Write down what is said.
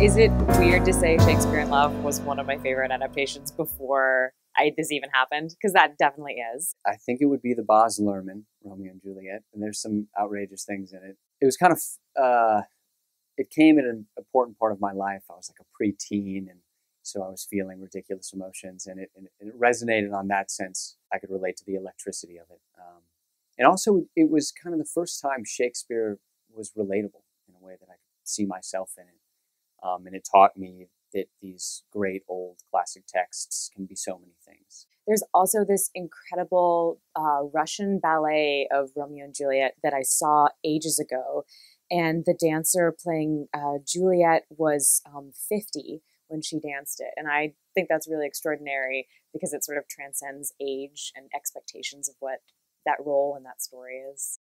Is it weird to say Shakespeare in Love was one of my favorite adaptations before I, this even happened? Because that definitely is. I think it would be the Baz Luhrmann Romeo and Juliet, and there's some outrageous things in it. It was kind of, uh, it came at an important part of my life. I was like a preteen, and so I was feeling ridiculous emotions, and it, and it resonated on that sense. I could relate to the electricity of it, um, and also it was kind of the first time Shakespeare was relatable in a way that I could see myself in it. Um, and it taught me that these great old classic texts can be so many things. There's also this incredible uh, Russian ballet of Romeo and Juliet that I saw ages ago. And the dancer playing uh, Juliet was um, 50 when she danced it. And I think that's really extraordinary because it sort of transcends age and expectations of what that role and that story is.